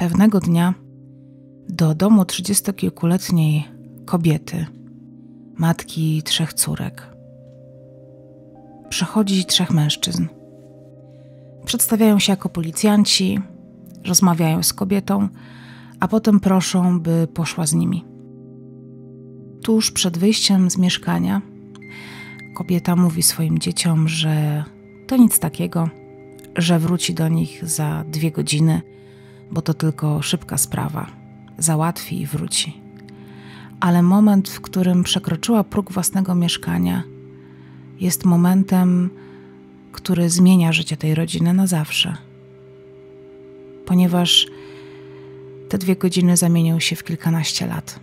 Pewnego dnia do domu trzydziestokilkuletniej kobiety, matki trzech córek, przychodzi trzech mężczyzn. Przedstawiają się jako policjanci, rozmawiają z kobietą, a potem proszą, by poszła z nimi. Tuż przed wyjściem z mieszkania kobieta mówi swoim dzieciom, że to nic takiego, że wróci do nich za dwie godziny, bo to tylko szybka sprawa. Załatwi i wróci. Ale moment, w którym przekroczyła próg własnego mieszkania, jest momentem, który zmienia życie tej rodziny na zawsze. Ponieważ te dwie godziny zamienią się w kilkanaście lat.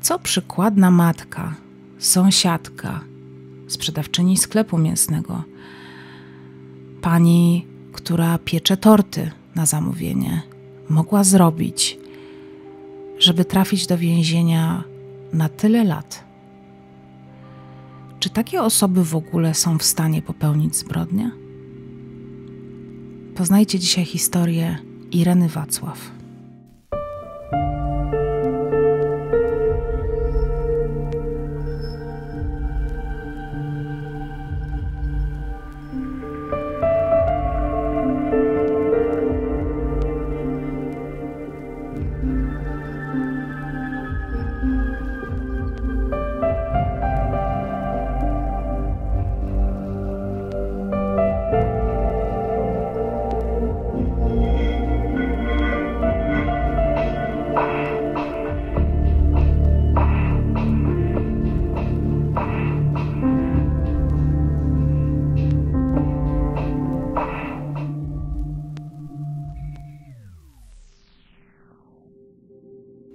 Co przykładna matka, sąsiadka, sprzedawczyni sklepu mięsnego, pani, która piecze torty na zamówienie, mogła zrobić, żeby trafić do więzienia na tyle lat? Czy takie osoby w ogóle są w stanie popełnić zbrodnię? Poznajcie dzisiaj historię Ireny Wacław.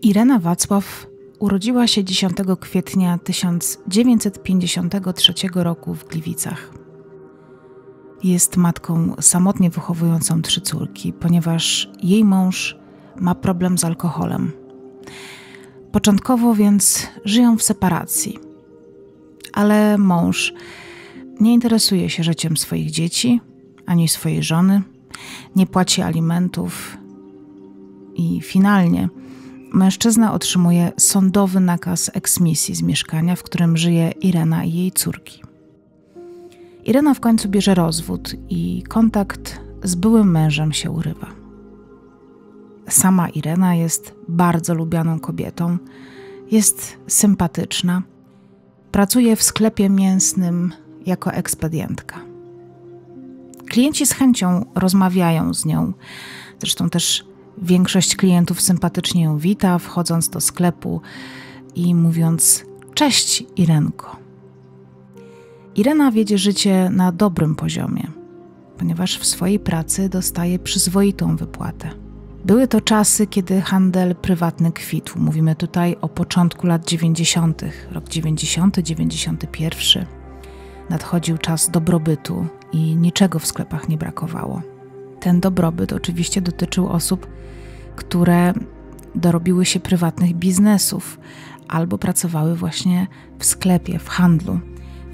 Irena Wacław urodziła się 10 kwietnia 1953 roku w Gliwicach. Jest matką samotnie wychowującą trzy córki, ponieważ jej mąż ma problem z alkoholem. Początkowo więc żyją w separacji, ale mąż nie interesuje się życiem swoich dzieci ani swojej żony, nie płaci alimentów i finalnie mężczyzna otrzymuje sądowy nakaz eksmisji z mieszkania, w którym żyje Irena i jej córki. Irena w końcu bierze rozwód i kontakt z byłym mężem się urywa. Sama Irena jest bardzo lubianą kobietą, jest sympatyczna, pracuje w sklepie mięsnym jako ekspedientka. Klienci z chęcią rozmawiają z nią, zresztą też Większość klientów sympatycznie ją wita, wchodząc do sklepu i mówiąc: Cześć, Irenko. Irena wiedzie życie na dobrym poziomie, ponieważ w swojej pracy dostaje przyzwoitą wypłatę. Były to czasy, kiedy handel prywatny kwitł. Mówimy tutaj o początku lat 90., rok 90, 91. Nadchodził czas dobrobytu i niczego w sklepach nie brakowało. Ten dobrobyt oczywiście dotyczył osób, które dorobiły się prywatnych biznesów albo pracowały właśnie w sklepie, w handlu.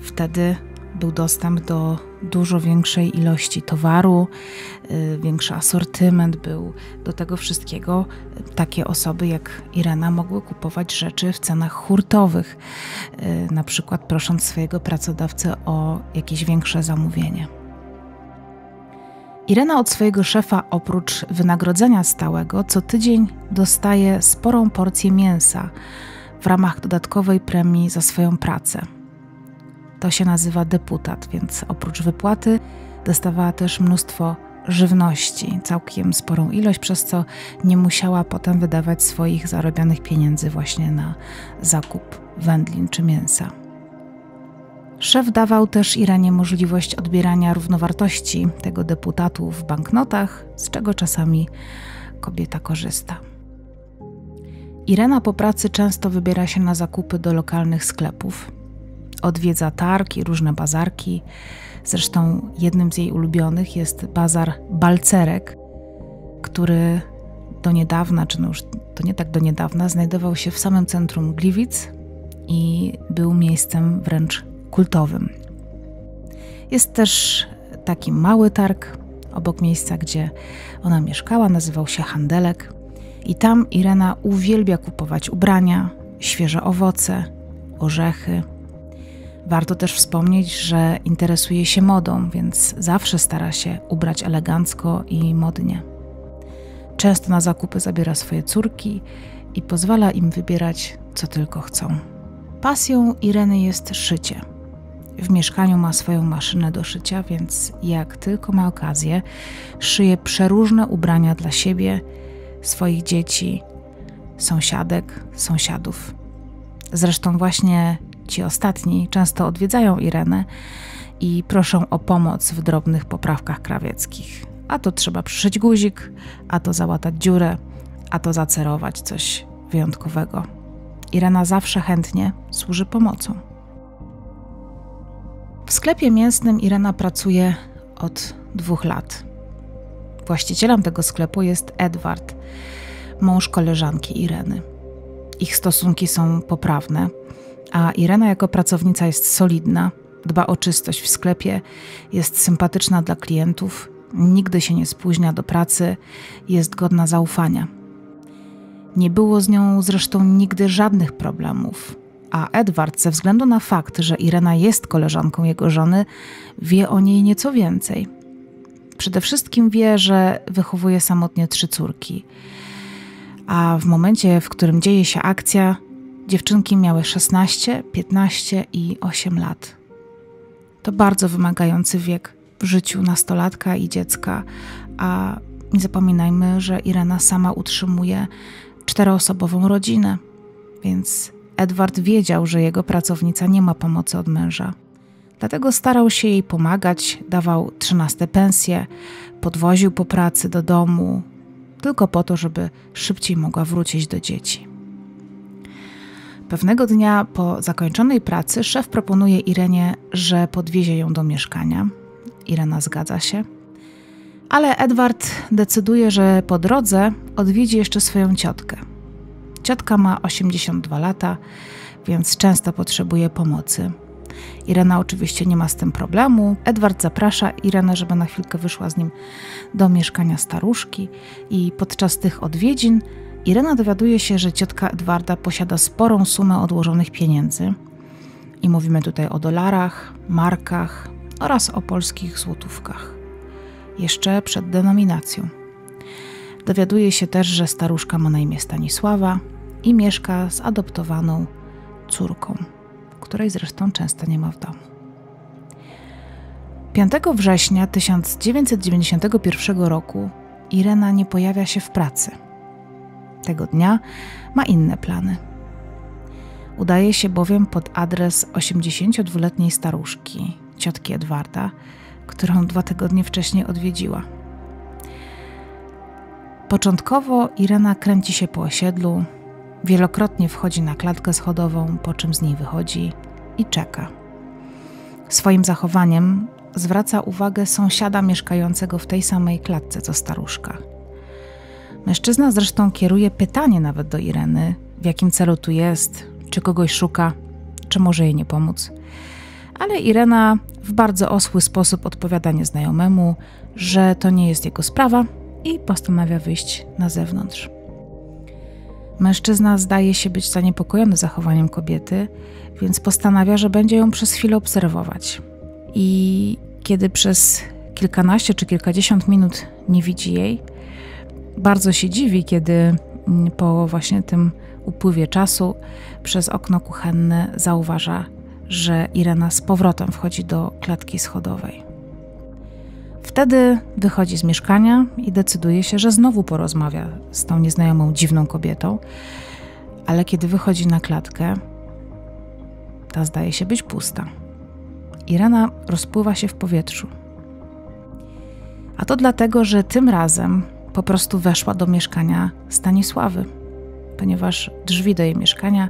Wtedy był dostęp do dużo większej ilości towaru, y, większy asortyment był. Do tego wszystkiego takie osoby jak Irena mogły kupować rzeczy w cenach hurtowych, y, na przykład prosząc swojego pracodawcę o jakieś większe zamówienie. Irena od swojego szefa oprócz wynagrodzenia stałego co tydzień dostaje sporą porcję mięsa w ramach dodatkowej premii za swoją pracę. To się nazywa deputat, więc oprócz wypłaty dostawała też mnóstwo żywności, całkiem sporą ilość, przez co nie musiała potem wydawać swoich zarobionych pieniędzy właśnie na zakup wędlin czy mięsa. Szef dawał też Iranie możliwość odbierania równowartości tego deputatu w banknotach, z czego czasami kobieta korzysta. Irena po pracy często wybiera się na zakupy do lokalnych sklepów. Odwiedza targ i różne bazarki. Zresztą jednym z jej ulubionych jest bazar Balcerek, który do niedawna, czy no już to nie tak do niedawna, znajdował się w samym centrum Gliwic i był miejscem wręcz kultowym. Jest też taki mały targ obok miejsca, gdzie ona mieszkała, nazywał się Handelek. I tam Irena uwielbia kupować ubrania, świeże owoce, orzechy. Warto też wspomnieć, że interesuje się modą, więc zawsze stara się ubrać elegancko i modnie. Często na zakupy zabiera swoje córki i pozwala im wybierać, co tylko chcą. Pasją Ireny jest szycie. W mieszkaniu ma swoją maszynę do szycia, więc jak tylko ma okazję, szyje przeróżne ubrania dla siebie, swoich dzieci, sąsiadek, sąsiadów. Zresztą właśnie ci ostatni często odwiedzają Irenę i proszą o pomoc w drobnych poprawkach krawieckich. A to trzeba przyszyć guzik, a to załatać dziurę, a to zacerować coś wyjątkowego. Irena zawsze chętnie służy pomocą. W sklepie mięsnym Irena pracuje od dwóch lat. Właścicielem tego sklepu jest Edward, mąż koleżanki Ireny. Ich stosunki są poprawne, a Irena jako pracownica jest solidna, dba o czystość w sklepie, jest sympatyczna dla klientów, nigdy się nie spóźnia do pracy, jest godna zaufania. Nie było z nią zresztą nigdy żadnych problemów, a Edward, ze względu na fakt, że Irena jest koleżanką jego żony, wie o niej nieco więcej. Przede wszystkim wie, że wychowuje samotnie trzy córki. A w momencie, w którym dzieje się akcja, dziewczynki miały 16, 15 i 8 lat. To bardzo wymagający wiek w życiu nastolatka i dziecka, a nie zapominajmy, że Irena sama utrzymuje czteroosobową rodzinę, więc Edward wiedział, że jego pracownica nie ma pomocy od męża. Dlatego starał się jej pomagać, dawał trzynaste pensje, podwoził po pracy do domu, tylko po to, żeby szybciej mogła wrócić do dzieci. Pewnego dnia po zakończonej pracy szef proponuje Irenie, że podwiezie ją do mieszkania. Irena zgadza się. Ale Edward decyduje, że po drodze odwiedzi jeszcze swoją ciotkę. Ciotka ma 82 lata, więc często potrzebuje pomocy. Irena oczywiście nie ma z tym problemu. Edward zaprasza Irenę, żeby na chwilkę wyszła z nim do mieszkania staruszki i podczas tych odwiedzin Irena dowiaduje się, że ciotka Edwarda posiada sporą sumę odłożonych pieniędzy. I mówimy tutaj o dolarach, markach oraz o polskich złotówkach. Jeszcze przed denominacją. Dowiaduje się też, że staruszka ma na imię Stanisława i mieszka z adoptowaną córką której zresztą często nie ma w domu. 5 września 1991 roku Irena nie pojawia się w pracy. Tego dnia ma inne plany. Udaje się bowiem pod adres 82-letniej staruszki, ciotki Edwarda, którą dwa tygodnie wcześniej odwiedziła. Początkowo Irena kręci się po osiedlu, Wielokrotnie wchodzi na klatkę schodową, po czym z niej wychodzi i czeka. Swoim zachowaniem zwraca uwagę sąsiada mieszkającego w tej samej klatce co staruszka. Mężczyzna zresztą kieruje pytanie nawet do Ireny, w jakim celu tu jest, czy kogoś szuka, czy może jej nie pomóc. Ale Irena w bardzo osły sposób odpowiada nieznajomemu, że to nie jest jego sprawa i postanawia wyjść na zewnątrz. Mężczyzna zdaje się być zaniepokojony zachowaniem kobiety, więc postanawia, że będzie ją przez chwilę obserwować. I kiedy przez kilkanaście czy kilkadziesiąt minut nie widzi jej, bardzo się dziwi, kiedy mm, po właśnie tym upływie czasu przez okno kuchenne zauważa, że Irena z powrotem wchodzi do klatki schodowej. Wtedy wychodzi z mieszkania i decyduje się, że znowu porozmawia z tą nieznajomą dziwną kobietą, ale kiedy wychodzi na klatkę, ta zdaje się być pusta. Irena rozpływa się w powietrzu. A to dlatego, że tym razem po prostu weszła do mieszkania Stanisławy, ponieważ drzwi do jej mieszkania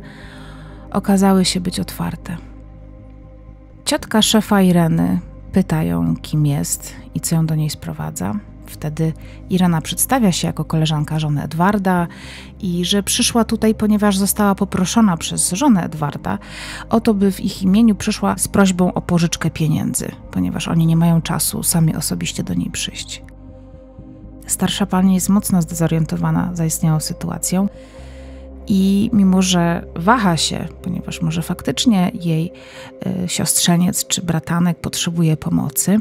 okazały się być otwarte. Ciotka szefa Ireny pytają, kim jest i co ją do niej sprowadza. Wtedy Irena przedstawia się jako koleżanka żony Edwarda i że przyszła tutaj, ponieważ została poproszona przez żonę Edwarda o to, by w ich imieniu przyszła z prośbą o pożyczkę pieniędzy, ponieważ oni nie mają czasu sami osobiście do niej przyjść. Starsza pani jest mocno zdezorientowana zaistniałą sytuacją i mimo, że waha się, ponieważ może faktycznie jej y, siostrzeniec czy bratanek potrzebuje pomocy,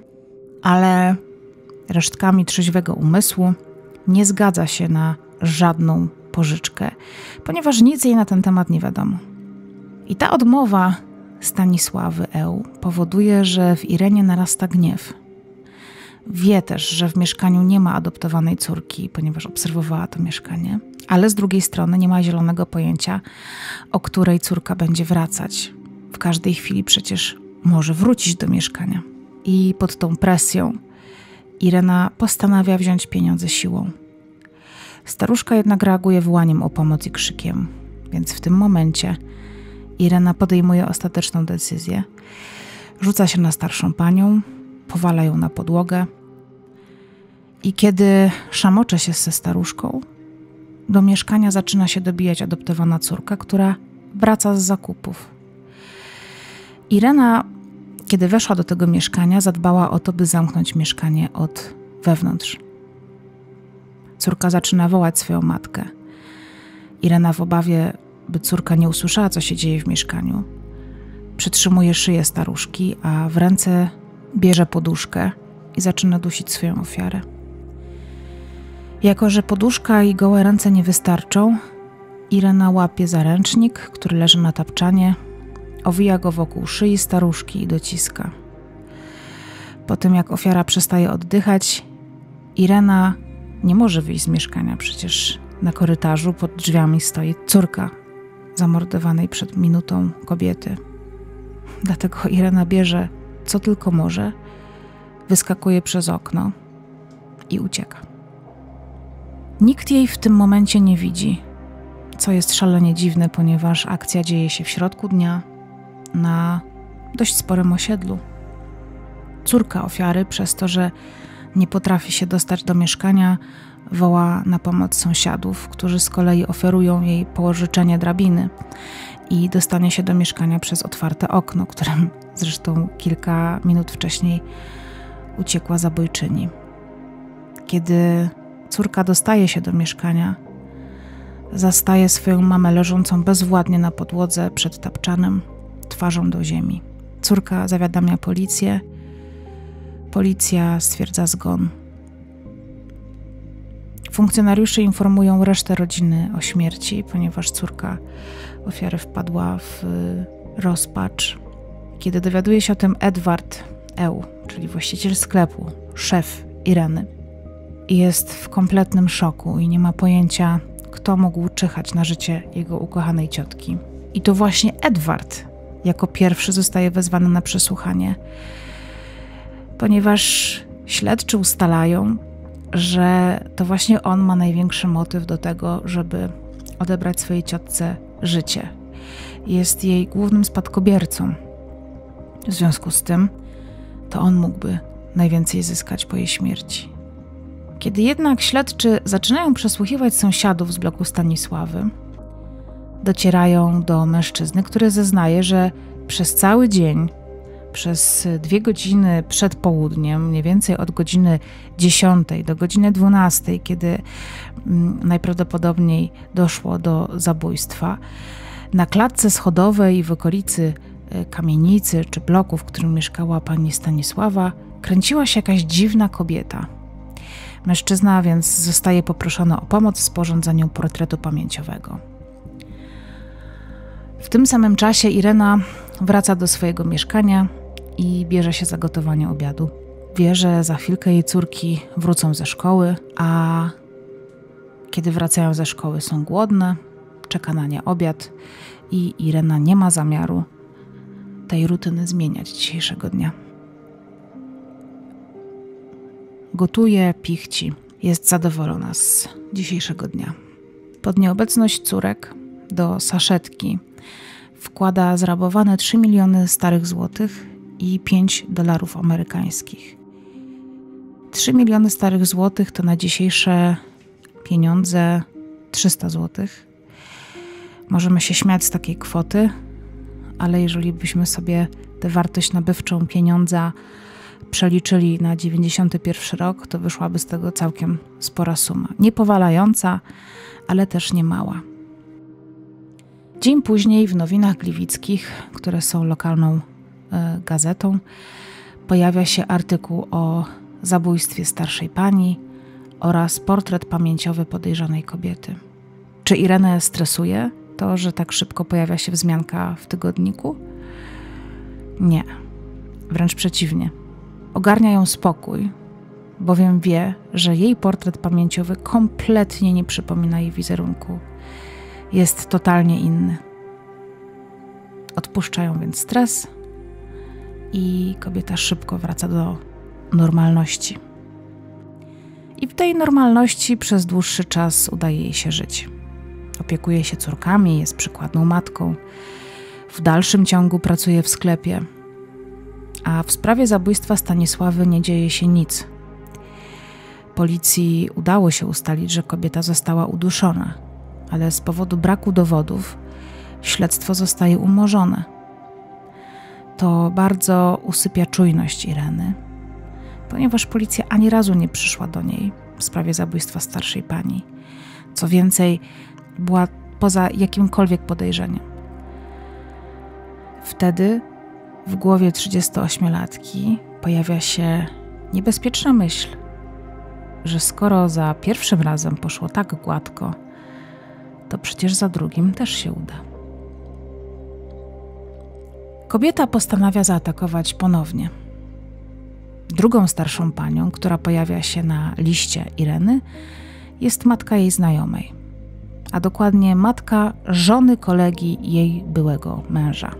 ale resztkami trzeźwego umysłu nie zgadza się na żadną pożyczkę, ponieważ nic jej na ten temat nie wiadomo. I ta odmowa Stanisławy Eł powoduje, że w Irenie narasta gniew. Wie też, że w mieszkaniu nie ma adoptowanej córki, ponieważ obserwowała to mieszkanie, ale z drugiej strony nie ma zielonego pojęcia, o której córka będzie wracać. W każdej chwili przecież może wrócić do mieszkania. I pod tą presją Irena postanawia wziąć pieniądze siłą. Staruszka jednak reaguje wołaniem o pomoc i krzykiem, więc w tym momencie Irena podejmuje ostateczną decyzję. Rzuca się na starszą panią, powala ją na podłogę i kiedy szamocze się ze staruszką, do mieszkania zaczyna się dobijać adoptowana córka, która wraca z zakupów. Irena, kiedy weszła do tego mieszkania, zadbała o to, by zamknąć mieszkanie od wewnątrz. Córka zaczyna wołać swoją matkę. Irena w obawie, by córka nie usłyszała, co się dzieje w mieszkaniu, przytrzymuje szyję staruszki, a w ręce bierze poduszkę i zaczyna dusić swoją ofiarę. Jako, że poduszka i gołe ręce nie wystarczą, Irena łapie za ręcznik, który leży na tapczanie, owija go wokół szyi staruszki i dociska. Po tym, jak ofiara przestaje oddychać, Irena nie może wyjść z mieszkania, przecież na korytarzu pod drzwiami stoi córka zamordowanej przed minutą kobiety. Dlatego Irena bierze co tylko może, wyskakuje przez okno i ucieka. Nikt jej w tym momencie nie widzi, co jest szalenie dziwne, ponieważ akcja dzieje się w środku dnia na dość sporym osiedlu. Córka ofiary, przez to, że nie potrafi się dostać do mieszkania, woła na pomoc sąsiadów, którzy z kolei oferują jej położyczenie drabiny i dostanie się do mieszkania przez otwarte okno, którym zresztą kilka minut wcześniej uciekła zabójczyni. Kiedy córka dostaje się do mieszkania, zastaje swoją mamę leżącą bezwładnie na podłodze przed tapczanem, twarzą do ziemi. Córka zawiadamia policję. Policja stwierdza zgon. Funkcjonariusze informują resztę rodziny o śmierci, ponieważ córka ofiary wpadła w rozpacz. Kiedy dowiaduje się o tym Edward Eł, czyli właściciel sklepu, szef Ireny, jest w kompletnym szoku i nie ma pojęcia, kto mógł czyhać na życie jego ukochanej ciotki. I to właśnie Edward jako pierwszy zostaje wezwany na przesłuchanie, ponieważ śledczy ustalają, że to właśnie on ma największy motyw do tego, żeby odebrać swojej ciotce życie. Jest jej głównym spadkobiercą. W związku z tym, to on mógłby najwięcej zyskać po jej śmierci. Kiedy jednak śledczy zaczynają przesłuchiwać sąsiadów z bloku Stanisławy, docierają do mężczyzny, który zeznaje, że przez cały dzień, przez dwie godziny przed południem, mniej więcej od godziny 10 do godziny 12, kiedy mm, najprawdopodobniej doszło do zabójstwa, na klatce schodowej w okolicy e, kamienicy czy bloku, w którym mieszkała pani Stanisława, kręciła się jakaś dziwna kobieta. Mężczyzna więc zostaje poproszony o pomoc w sporządzeniu portretu pamięciowego. W tym samym czasie Irena wraca do swojego mieszkania i bierze się za gotowanie obiadu. Wie, że za chwilkę jej córki wrócą ze szkoły, a kiedy wracają ze szkoły są głodne, czeka na nie obiad i Irena nie ma zamiaru tej rutyny zmieniać dzisiejszego dnia. Gotuje, pichci, jest zadowolona z dzisiejszego dnia. Pod nieobecność córek do saszetki wkłada zrabowane 3 miliony starych złotych i 5 dolarów amerykańskich. 3 miliony starych złotych to na dzisiejsze pieniądze 300 złotych. Możemy się śmiać z takiej kwoty, ale jeżeli byśmy sobie tę wartość nabywczą pieniądza przeliczyli na 91 rok, to wyszłaby z tego całkiem spora suma. Niepowalająca, ale też nie mała. Dzień później w Nowinach Gliwickich, które są lokalną gazetą, pojawia się artykuł o zabójstwie starszej pani oraz portret pamięciowy podejrzanej kobiety. Czy Irenę stresuje to, że tak szybko pojawia się wzmianka w tygodniku? Nie, wręcz przeciwnie. Ogarnia ją spokój, bowiem wie, że jej portret pamięciowy kompletnie nie przypomina jej wizerunku. Jest totalnie inny. Odpuszczają więc stres i kobieta szybko wraca do normalności. I w tej normalności przez dłuższy czas udaje jej się żyć. Opiekuje się córkami, jest przykładną matką. W dalszym ciągu pracuje w sklepie. A w sprawie zabójstwa Stanisławy nie dzieje się nic. Policji udało się ustalić, że kobieta została uduszona, ale z powodu braku dowodów śledztwo zostaje umorzone. To bardzo usypia czujność Ireny, ponieważ policja ani razu nie przyszła do niej w sprawie zabójstwa starszej pani. Co więcej, była poza jakimkolwiek podejrzeniem. Wtedy w głowie 38-latki pojawia się niebezpieczna myśl, że skoro za pierwszym razem poszło tak gładko, to przecież za drugim też się uda. Kobieta postanawia zaatakować ponownie. Drugą starszą panią, która pojawia się na liście Ireny, jest matka jej znajomej, a dokładnie matka żony kolegi jej byłego męża.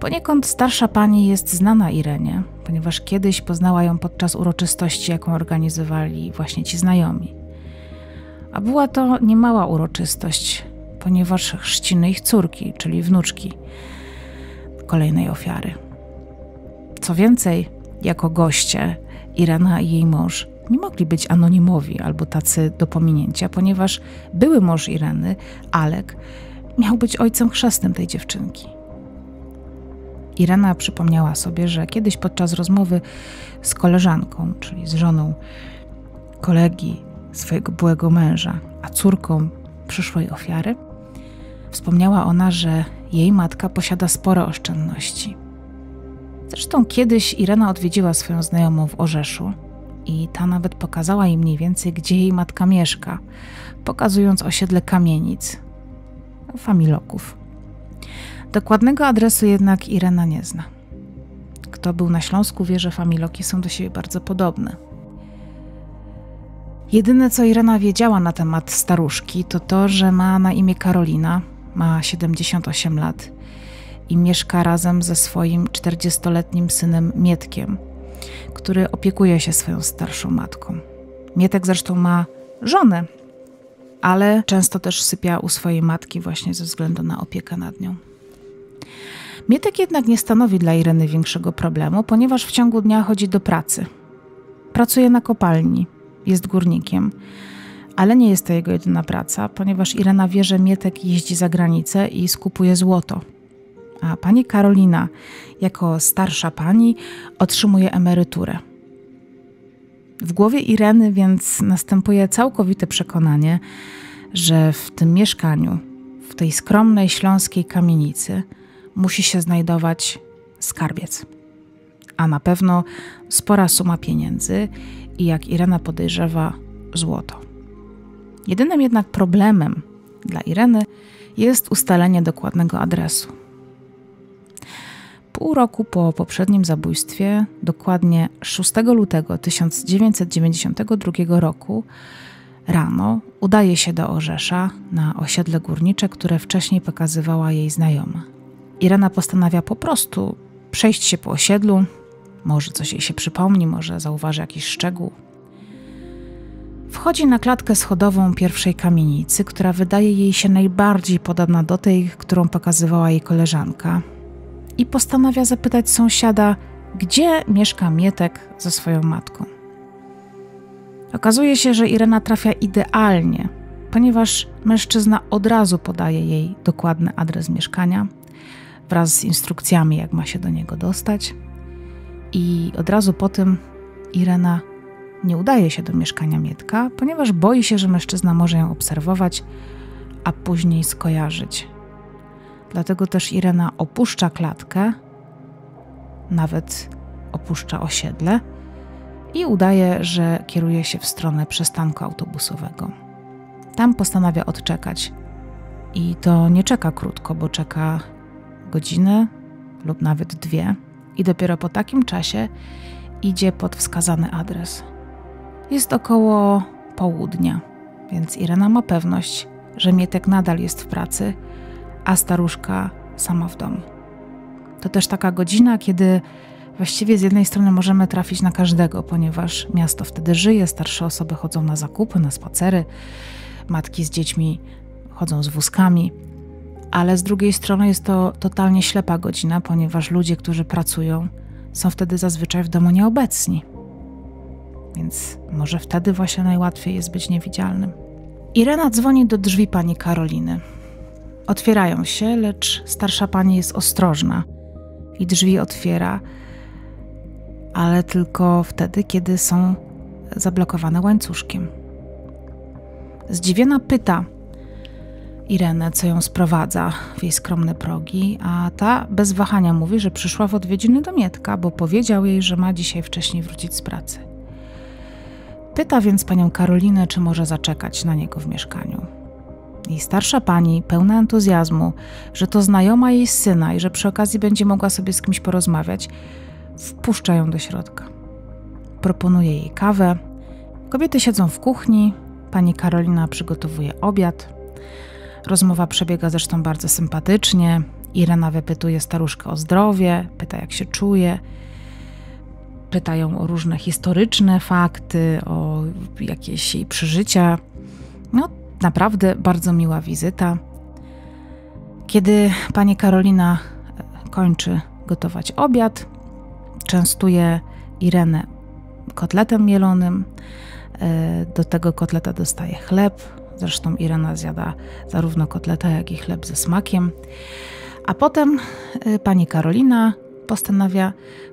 Poniekąd starsza pani jest znana Irenie, ponieważ kiedyś poznała ją podczas uroczystości, jaką organizowali właśnie ci znajomi. A była to niemała uroczystość, ponieważ chrzciny ich córki, czyli wnuczki kolejnej ofiary. Co więcej, jako goście Irena i jej mąż nie mogli być anonimowi albo tacy do pominięcia, ponieważ były mąż Ireny, Alek, miał być ojcem chrzestnym tej dziewczynki. Irena przypomniała sobie, że kiedyś podczas rozmowy z koleżanką, czyli z żoną kolegi swojego byłego męża, a córką przyszłej ofiary, wspomniała ona, że jej matka posiada spore oszczędności. Zresztą kiedyś Irena odwiedziła swoją znajomą w Orzeszu i ta nawet pokazała jej mniej więcej, gdzie jej matka mieszka, pokazując osiedle kamienic, familoków. Dokładnego adresu jednak Irena nie zna. Kto był na Śląsku wie, że familoki są do siebie bardzo podobne. Jedyne, co Irena wiedziała na temat staruszki, to to, że ma na imię Karolina, ma 78 lat i mieszka razem ze swoim 40-letnim synem Mietkiem, który opiekuje się swoją starszą matką. Mietek zresztą ma żonę, ale często też sypia u swojej matki właśnie ze względu na opiekę nad nią. Mietek jednak nie stanowi dla Ireny większego problemu, ponieważ w ciągu dnia chodzi do pracy. Pracuje na kopalni, jest górnikiem, ale nie jest to jego jedyna praca, ponieważ Irena wie, że Mietek jeździ za granicę i skupuje złoto. A pani Karolina, jako starsza pani, otrzymuje emeryturę. W głowie Ireny więc następuje całkowite przekonanie, że w tym mieszkaniu, w tej skromnej śląskiej kamienicy, musi się znajdować skarbiec. A na pewno spora suma pieniędzy i jak Irena podejrzewa, złoto. Jedynym jednak problemem dla Ireny jest ustalenie dokładnego adresu. Pół roku po poprzednim zabójstwie, dokładnie 6 lutego 1992 roku, rano udaje się do Orzesza na osiedle górnicze, które wcześniej pokazywała jej znajoma. Irena postanawia po prostu przejść się po osiedlu, może coś jej się przypomni, może zauważy jakiś szczegół. Wchodzi na klatkę schodową pierwszej kamienicy, która wydaje jej się najbardziej podobna do tej, którą pokazywała jej koleżanka, i postanawia zapytać sąsiada, gdzie mieszka Mietek ze swoją matką. Okazuje się, że Irena trafia idealnie, ponieważ mężczyzna od razu podaje jej dokładny adres mieszkania wraz z instrukcjami, jak ma się do niego dostać. I od razu po tym Irena nie udaje się do mieszkania Mietka, ponieważ boi się, że mężczyzna może ją obserwować, a później skojarzyć. Dlatego też Irena opuszcza klatkę, nawet opuszcza osiedle i udaje, że kieruje się w stronę przystanku autobusowego. Tam postanawia odczekać. I to nie czeka krótko, bo czeka godzinę lub nawet dwie, i dopiero po takim czasie idzie pod wskazany adres. Jest około południa, więc Irena ma pewność, że Mietek nadal jest w pracy, a staruszka sama w domu. To też taka godzina, kiedy właściwie z jednej strony możemy trafić na każdego, ponieważ miasto wtedy żyje, starsze osoby chodzą na zakupy, na spacery, matki z dziećmi chodzą z wózkami, ale z drugiej strony jest to totalnie ślepa godzina, ponieważ ludzie, którzy pracują, są wtedy zazwyczaj w domu nieobecni. Więc może wtedy właśnie najłatwiej jest być niewidzialnym. Irena dzwoni do drzwi pani Karoliny. Otwierają się, lecz starsza pani jest ostrożna i drzwi otwiera, ale tylko wtedy, kiedy są zablokowane łańcuszkiem. Zdziwiona pyta Irenę, co ją sprowadza w jej skromne progi, a ta bez wahania mówi, że przyszła w odwiedziny do Mietka, bo powiedział jej, że ma dzisiaj wcześniej wrócić z pracy. Pyta więc panią Karolinę, czy może zaczekać na niego w mieszkaniu. I starsza pani, pełna entuzjazmu, że to znajoma jej syna i że przy okazji będzie mogła sobie z kimś porozmawiać, wpuszcza ją do środka. Proponuje jej kawę. Kobiety siedzą w kuchni, pani Karolina przygotowuje obiad. Rozmowa przebiega zresztą bardzo sympatycznie. Irena wypytuje staruszkę o zdrowie, pyta jak się czuje. Pytają o różne historyczne fakty, o jakieś jej przeżycia. No, naprawdę bardzo miła wizyta. Kiedy pani Karolina kończy gotować obiad, częstuje Irenę kotletem mielonym. E, do tego kotleta dostaje chleb. Zresztą Irena zjada zarówno kotleta, jak i chleb ze smakiem. A potem e, pani Karolina postanawia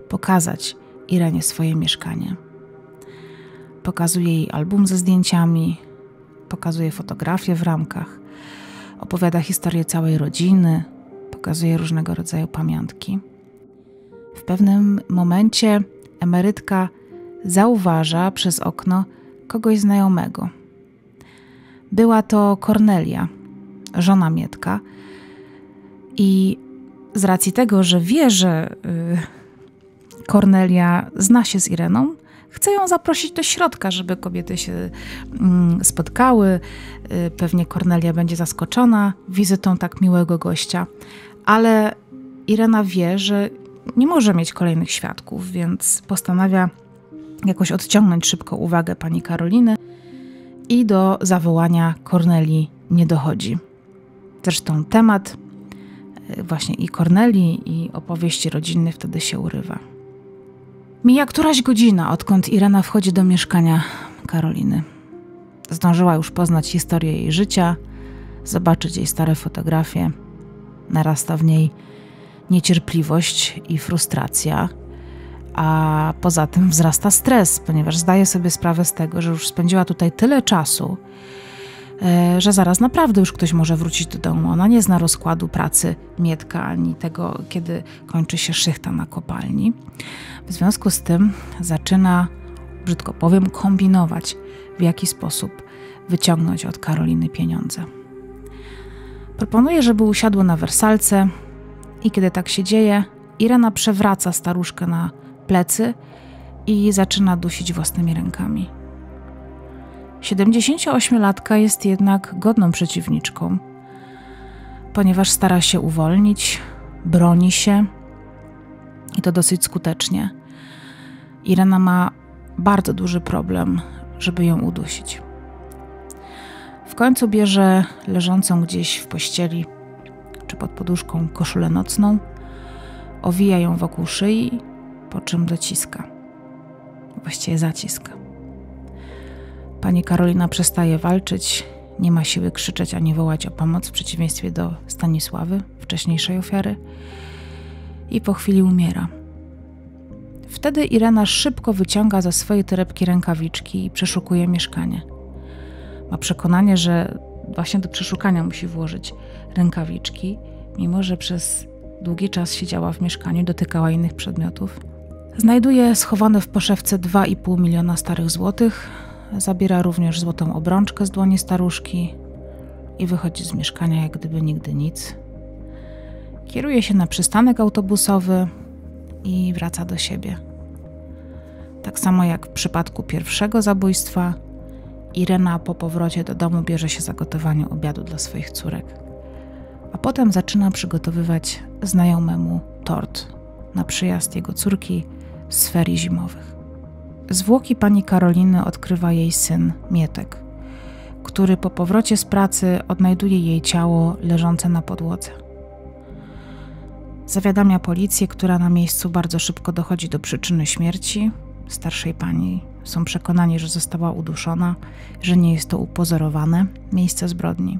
pokazać Irenie swoje mieszkanie. Pokazuje jej album ze zdjęciami, pokazuje fotografie w ramkach, opowiada historię całej rodziny, pokazuje różnego rodzaju pamiątki. W pewnym momencie emerytka zauważa przez okno kogoś znajomego. Była to Kornelia, żona Mietka, i z racji tego, że wie, że y, Kornelia zna się z Ireną, chce ją zaprosić do środka, żeby kobiety się mm, spotkały. Y, pewnie Kornelia będzie zaskoczona wizytą tak miłego gościa, ale Irena wie, że nie może mieć kolejnych świadków, więc postanawia jakoś odciągnąć szybko uwagę pani Karoliny i do zawołania Korneli nie dochodzi. Zresztą temat e, właśnie i Korneli, i opowieści rodzinnej wtedy się urywa. Mija któraś godzina, odkąd Irena wchodzi do mieszkania Karoliny. Zdążyła już poznać historię jej życia, zobaczyć jej stare fotografie. Narasta w niej niecierpliwość i frustracja, a poza tym wzrasta stres, ponieważ zdaje sobie sprawę z tego, że już spędziła tutaj tyle czasu, że zaraz naprawdę już ktoś może wrócić do domu. Ona nie zna rozkładu pracy Mietka ani tego, kiedy kończy się szychta na kopalni. W związku z tym zaczyna, brzydko powiem, kombinować, w jaki sposób wyciągnąć od Karoliny pieniądze. Proponuje, żeby usiadło na wersalce, i kiedy tak się dzieje, Irena przewraca staruszkę na plecy i zaczyna dusić własnymi rękami. 78-latka jest jednak godną przeciwniczką, ponieważ stara się uwolnić, broni się i to dosyć skutecznie. Irena ma bardzo duży problem, żeby ją udusić. W końcu bierze leżącą gdzieś w pościeli czy pod poduszką koszulę nocną, owija ją wokół szyi, po czym dociska. Właściwie zaciska. Pani Karolina przestaje walczyć, nie ma siły krzyczeć ani wołać o pomoc, w przeciwieństwie do Stanisławy, wcześniejszej ofiary, i po chwili umiera. Wtedy Irena szybko wyciąga ze swojej torebki rękawiczki i przeszukuje mieszkanie. Ma przekonanie, że właśnie do przeszukania musi włożyć rękawiczki, mimo że przez długi czas siedziała w mieszkaniu, dotykała innych przedmiotów. Znajduje schowane w poszewce 2,5 miliona starych złotych, zabiera również złotą obrączkę z dłoni staruszki i wychodzi z mieszkania jak gdyby nigdy nic. Kieruje się na przystanek autobusowy i wraca do siebie. Tak samo jak w przypadku pierwszego zabójstwa, Irena po powrocie do domu bierze się za gotowanie obiadu dla swoich córek, a potem zaczyna przygotowywać znajomemu tort na przyjazd jego córki z ferii zimowych. Zwłoki pani Karoliny odkrywa jej syn Mietek, który po powrocie z pracy odnajduje jej ciało leżące na podłodze. Zawiadamia policję, która na miejscu bardzo szybko dochodzi do przyczyny śmierci starszej pani. Są przekonani, że została uduszona, że nie jest to upozorowane miejsce zbrodni.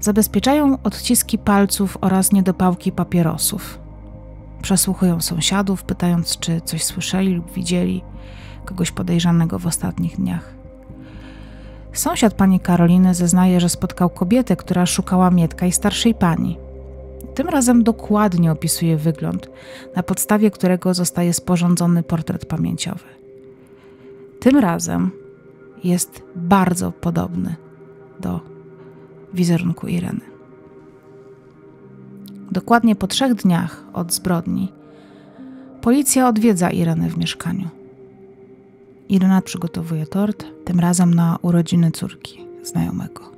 Zabezpieczają odciski palców oraz niedopałki papierosów. Przesłuchują sąsiadów, pytając, czy coś słyszeli lub widzieli kogoś podejrzanego w ostatnich dniach. Sąsiad pani Karoliny zeznaje, że spotkał kobietę, która szukała Mietka i starszej pani. Tym razem dokładnie opisuje wygląd, na podstawie którego zostaje sporządzony portret pamięciowy. Tym razem jest bardzo podobny do wizerunku Ireny. Dokładnie po trzech dniach od zbrodni policja odwiedza Irenę w mieszkaniu. Irena przygotowuje tort, tym razem na urodziny córki znajomego.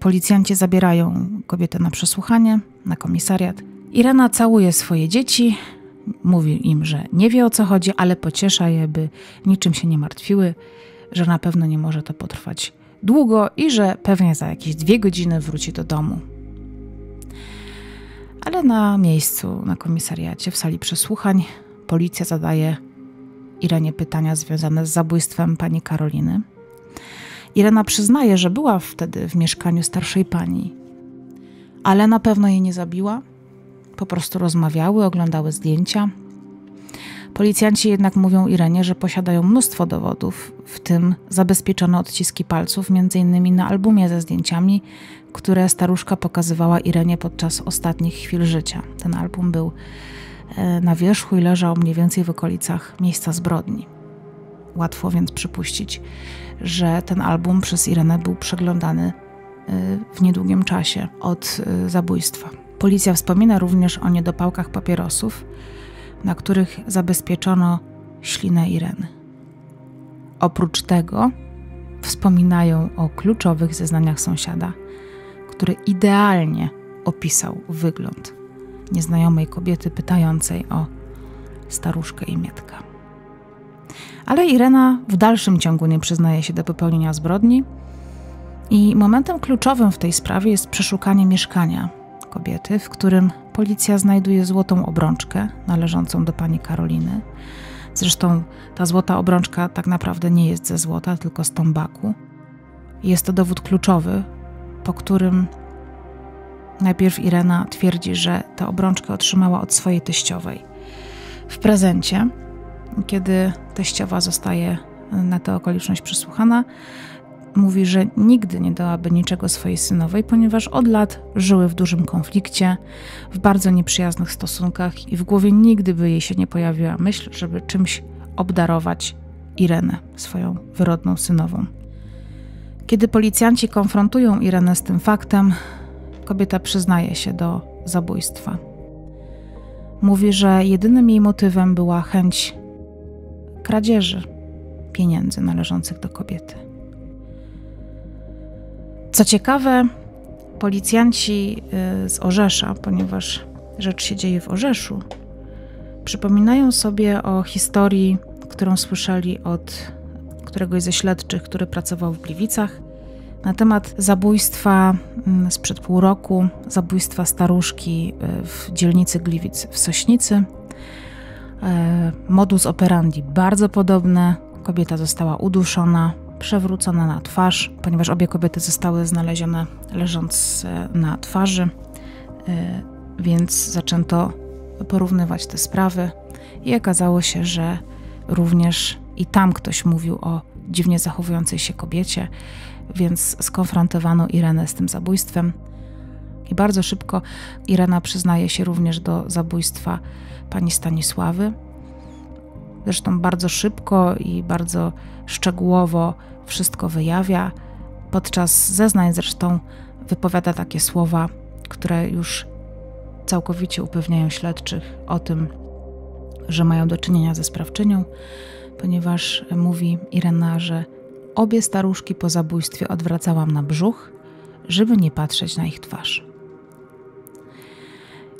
Policjanci zabierają kobietę na przesłuchanie, na komisariat. Irena całuje swoje dzieci, mówi im, że nie wie o co chodzi, ale pociesza je, by niczym się nie martwiły, że na pewno nie może to potrwać długo i że pewnie za jakieś dwie godziny wróci do domu. Ale na miejscu, na komisariacie, w sali przesłuchań, policja zadaje Irenie pytania związane z zabójstwem pani Karoliny. Irena przyznaje, że była wtedy w mieszkaniu starszej pani, ale na pewno jej nie zabiła. Po prostu rozmawiały, oglądały zdjęcia. Policjanci jednak mówią Irenie, że posiadają mnóstwo dowodów, w tym zabezpieczone odciski palców, m.in. na albumie ze zdjęciami, które staruszka pokazywała Irenie podczas ostatnich chwil życia. Ten album był e, na wierzchu i leżał mniej więcej w okolicach miejsca zbrodni. Łatwo więc przypuścić, że ten album przez Irenę był przeglądany y, w niedługim czasie od y, zabójstwa. Policja wspomina również o niedopałkach papierosów, na których zabezpieczono ślinę Ireny. Oprócz tego wspominają o kluczowych zeznaniach sąsiada, który idealnie opisał wygląd nieznajomej kobiety pytającej o staruszkę i Mietka. Ale Irena w dalszym ciągu nie przyznaje się do popełnienia zbrodni i momentem kluczowym w tej sprawie jest przeszukanie mieszkania kobiety, w którym policja znajduje złotą obrączkę należącą do pani Karoliny. Zresztą ta złota obrączka tak naprawdę nie jest ze złota, tylko z tombaku. Jest to dowód kluczowy, po którym najpierw Irena twierdzi, że tę obrączkę otrzymała od swojej teściowej w prezencie kiedy teściowa zostaje na tę okoliczność przesłuchana, mówi, że nigdy nie dałaby niczego swojej synowej, ponieważ od lat żyły w dużym konflikcie, w bardzo nieprzyjaznych stosunkach i w głowie nigdy by jej się nie pojawiła myśl, żeby czymś obdarować Irenę, swoją wyrodną synową. Kiedy policjanci konfrontują Irenę z tym faktem, kobieta przyznaje się do zabójstwa. Mówi, że jedynym jej motywem była chęć kradzieży pieniędzy należących do kobiety. Co ciekawe, policjanci y, z Orzesza, ponieważ rzecz się dzieje w Orzeszu, przypominają sobie o historii, którą słyszeli od któregoś ze śledczych, który pracował w Gliwicach, na temat zabójstwa mm, sprzed pół roku, zabójstwa staruszki y, w dzielnicy Gliwic w Sośnicy. E, modus operandi bardzo podobny. Kobieta została uduszona, przewrócona na twarz, ponieważ obie kobiety zostały znalezione leżąc e, na twarzy, e, więc zaczęto porównywać te sprawy i okazało się, że również i tam ktoś mówił o dziwnie zachowującej się kobiecie, więc skonfrontowano Irenę z tym zabójstwem. I bardzo szybko Irena przyznaje się również do zabójstwa pani Stanisławy. Zresztą bardzo szybko i bardzo szczegółowo wszystko wyjawia. Podczas zeznań zresztą wypowiada takie słowa, które już całkowicie upewniają śledczych o tym, że mają do czynienia ze sprawczynią, ponieważ mówi Irena, że obie staruszki po zabójstwie odwracałam na brzuch, żeby nie patrzeć na ich twarz.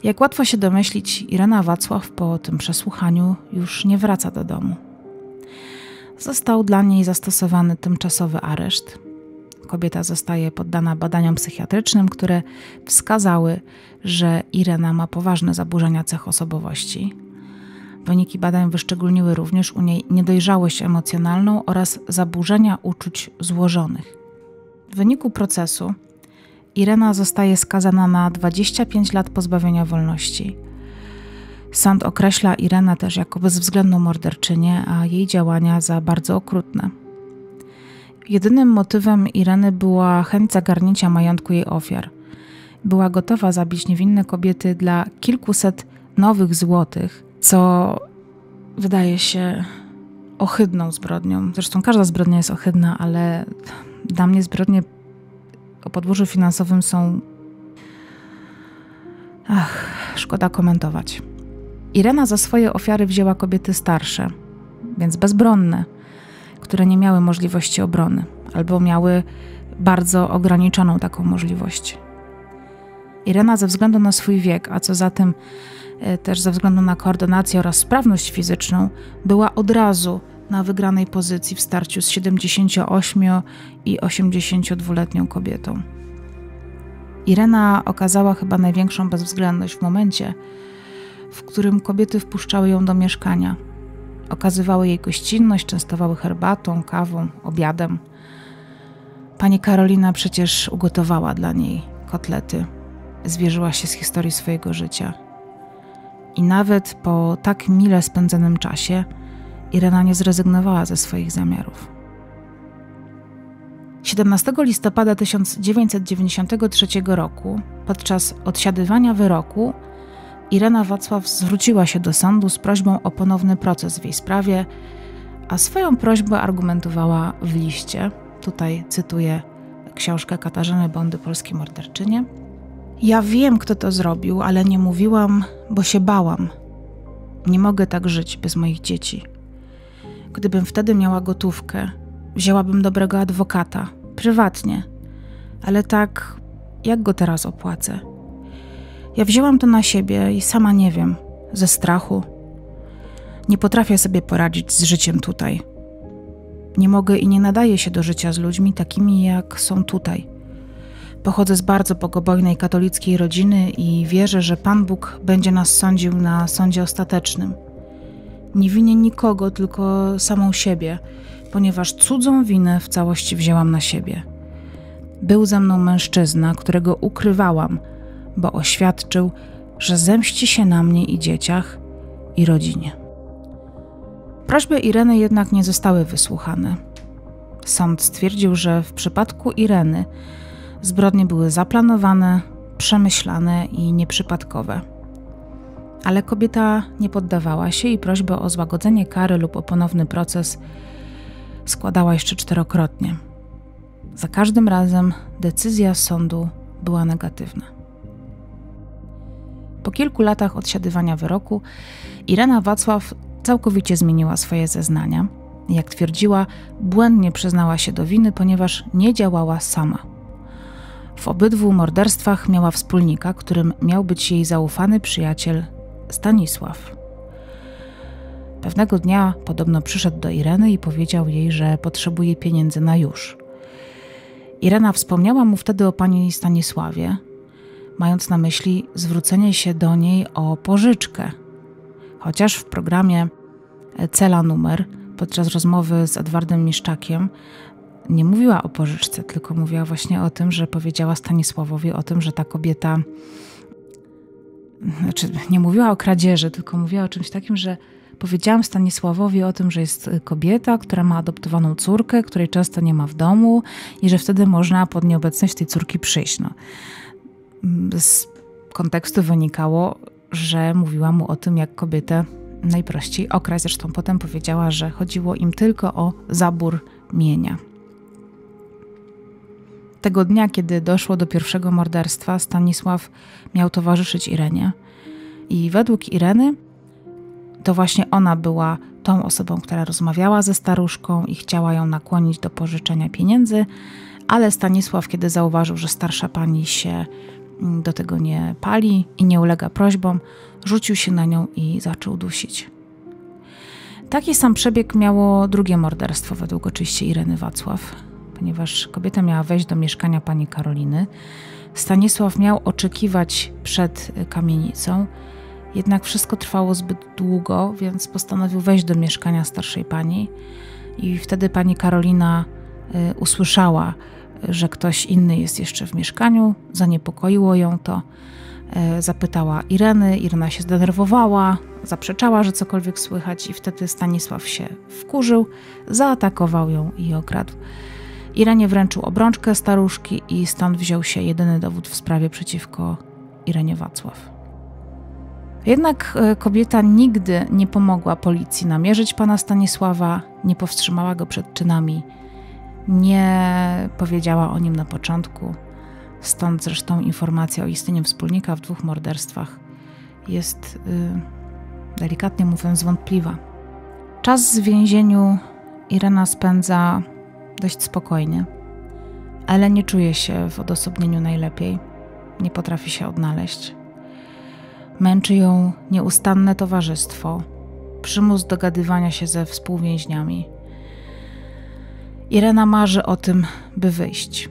Jak łatwo się domyślić, Irena Wacław po tym przesłuchaniu już nie wraca do domu. Został dla niej zastosowany tymczasowy areszt. Kobieta zostaje poddana badaniom psychiatrycznym, które wskazały, że Irena ma poważne zaburzenia cech osobowości. Wyniki badań wyszczególniły również u niej niedojrzałość emocjonalną oraz zaburzenia uczuć złożonych. W wyniku procesu Irena zostaje skazana na 25 lat pozbawienia wolności. Sąd określa Irenę też jako bezwzględną morderczynię, a jej działania za bardzo okrutne. Jedynym motywem Ireny była chęć zagarnięcia majątku jej ofiar. Była gotowa zabić niewinne kobiety dla kilkuset nowych złotych, co wydaje się ohydną zbrodnią. Zresztą każda zbrodnia jest ohydna, ale dla mnie zbrodnie o podłożu finansowym są. Ach, szkoda komentować. Irena za swoje ofiary wzięła kobiety starsze, więc bezbronne, które nie miały możliwości obrony albo miały bardzo ograniczoną taką możliwość. Irena ze względu na swój wiek, a co za tym e, też ze względu na koordynację oraz sprawność fizyczną, była od razu na wygranej pozycji w starciu z 78 i 82-letnią kobietą. Irena okazała chyba największą bezwzględność w momencie, w którym kobiety wpuszczały ją do mieszkania. Okazywały jej gościnność, częstowały herbatą, kawą, obiadem. Pani Karolina przecież ugotowała dla niej kotlety. Zwierzyła się z historii swojego życia. I nawet po tak mile spędzonym czasie Irena nie zrezygnowała ze swoich zamiarów. 17 listopada 1993 roku, podczas odsiadywania wyroku, Irena Wacław zwróciła się do sądu z prośbą o ponowny proces w jej sprawie, a swoją prośbę argumentowała w liście. Tutaj cytuję książkę Katarzyny Bondy Polskiej Morderczynie. Ja wiem, kto to zrobił, ale nie mówiłam, bo się bałam. Nie mogę tak żyć bez moich dzieci. Gdybym wtedy miała gotówkę, wzięłabym dobrego adwokata, prywatnie. Ale tak, jak go teraz opłacę? Ja wzięłam to na siebie i sama nie wiem, ze strachu. Nie potrafię sobie poradzić z życiem tutaj. Nie mogę i nie nadaję się do życia z ludźmi takimi, jak są tutaj. Pochodzę z bardzo bogobojnej katolickiej rodziny i wierzę, że Pan Bóg będzie nas sądził na sądzie ostatecznym. Nie winię nikogo, tylko samą siebie, ponieważ cudzą winę w całości wzięłam na siebie. Był ze mną mężczyzna, którego ukrywałam, bo oświadczył, że zemści się na mnie i dzieciach i rodzinie. Prośby Ireny jednak nie zostały wysłuchane. Sąd stwierdził, że w przypadku Ireny zbrodnie były zaplanowane, przemyślane i nieprzypadkowe. Ale kobieta nie poddawała się i prośbę o złagodzenie kary lub o ponowny proces składała jeszcze czterokrotnie. Za każdym razem decyzja sądu była negatywna. Po kilku latach odsiadywania wyroku, Irena Wacław całkowicie zmieniła swoje zeznania. Jak twierdziła, błędnie przyznała się do winy, ponieważ nie działała sama. W obydwu morderstwach miała wspólnika, którym miał być jej zaufany przyjaciel Stanisław. Pewnego dnia podobno przyszedł do Ireny i powiedział jej, że potrzebuje pieniędzy na już. Irena wspomniała mu wtedy o pani Stanisławie, mając na myśli zwrócenie się do niej o pożyczkę. Chociaż w programie Cela Numer podczas rozmowy z Edwardem Miszczakiem nie mówiła o pożyczce, tylko mówiła właśnie o tym, że powiedziała Stanisławowi o tym, że ta kobieta. Znaczy, nie mówiła o kradzieży, tylko mówiła o czymś takim, że Powiedziałam Stanisławowi o tym, że jest kobieta, która ma adoptowaną córkę, której często nie ma w domu i że wtedy można pod nieobecność tej córki przyjść. No. Z kontekstu wynikało, że mówiła mu o tym, jak kobietę najprościej okraść. Zresztą potem powiedziała, że chodziło im tylko o zabór mienia. Tego dnia, kiedy doszło do pierwszego morderstwa, Stanisław miał towarzyszyć Irenie. I według Ireny to właśnie ona była tą osobą, która rozmawiała ze staruszką i chciała ją nakłonić do pożyczenia pieniędzy, ale Stanisław, kiedy zauważył, że starsza pani się mm, do tego nie pali i nie ulega prośbom, rzucił się na nią i zaczął dusić. Taki sam przebieg miało drugie morderstwo według oczywiście Ireny Wacław, ponieważ kobieta miała wejść do mieszkania pani Karoliny. Stanisław miał oczekiwać przed kamienicą, jednak wszystko trwało zbyt długo, więc postanowił wejść do mieszkania starszej pani. I wtedy pani Karolina y, usłyszała, że ktoś inny jest jeszcze w mieszkaniu, zaniepokoiło ją to. Y, zapytała Ireny, Irena się zdenerwowała, zaprzeczała, że cokolwiek słychać, i wtedy Stanisław się wkurzył, zaatakował ją i okradł. Irenie wręczył obrączkę staruszki i stąd wziął się jedyny dowód w sprawie przeciwko Irenie Wacław. Jednak e, kobieta nigdy nie pomogła policji namierzyć pana Stanisława, nie powstrzymała go przed czynami, nie powiedziała o nim na początku. Stąd zresztą informacja o istnieniu wspólnika w dwóch morderstwach jest, yy, delikatnie mówiąc, wątpliwa. Czas w więzieniu Irena spędza dość spokojnie, ale nie czuje się w odosobnieniu najlepiej. Nie potrafi się odnaleźć. Męczy ją nieustanne towarzystwo, przymus dogadywania się ze współwięźniami. Irena marzy o tym, by wyjść.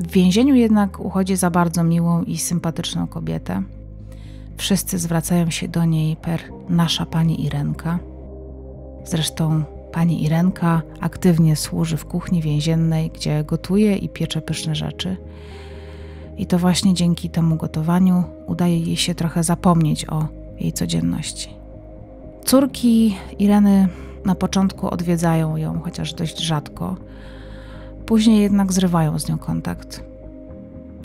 W więzieniu jednak uchodzi za bardzo miłą i sympatyczną kobietę. Wszyscy zwracają się do niej per nasza pani Irenka. Zresztą pani Irenka aktywnie służy w kuchni więziennej, gdzie gotuje i piecze pyszne rzeczy. I to właśnie dzięki temu gotowaniu udaje jej się trochę zapomnieć o jej codzienności. Córki Ireny na początku odwiedzają ją, chociaż dość rzadko. Później jednak zrywają z nią kontakt.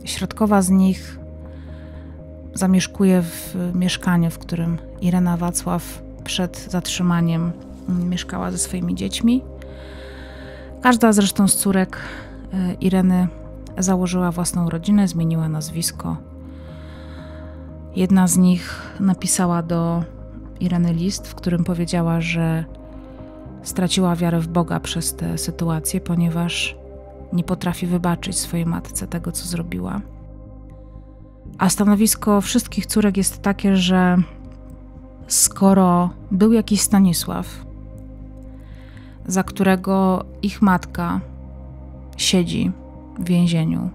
Środkowa z nich zamieszkuje w mieszkaniu, w którym Irena Wacław przed zatrzymaniem mieszkała ze swoimi dziećmi. Każda zresztą z córek e, Ireny założyła własną rodzinę, zmieniła nazwisko. Jedna z nich napisała do Ireny list, w którym powiedziała, że straciła wiarę w Boga przez tę sytuację, ponieważ nie potrafi wybaczyć swojej matce tego, co zrobiła. A stanowisko wszystkich córek jest takie, że skoro był jakiś Stanisław, za którego ich matka siedzi w więzieniu,